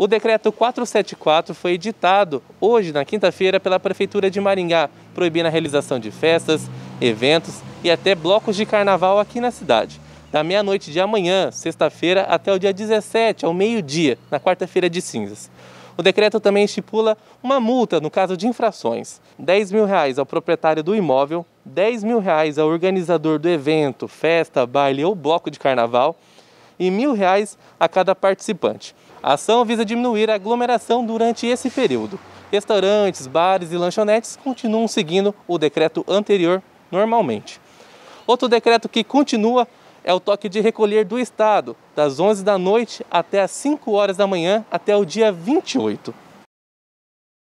O decreto 474 foi editado hoje, na quinta-feira, pela Prefeitura de Maringá, proibindo a realização de festas, eventos e até blocos de carnaval aqui na cidade. Da meia-noite de amanhã, sexta-feira, até o dia 17, ao meio-dia, na quarta-feira de cinzas. O decreto também estipula uma multa no caso de infrações: 10 mil reais ao proprietário do imóvel, 10 mil reais ao organizador do evento, festa, baile ou bloco de carnaval e mil reais a cada participante. A ação visa diminuir a aglomeração durante esse período. Restaurantes, bares e lanchonetes continuam seguindo o decreto anterior normalmente. Outro decreto que continua é o toque de recolher do Estado, das 11 da noite até as 5 horas da manhã até o dia 28.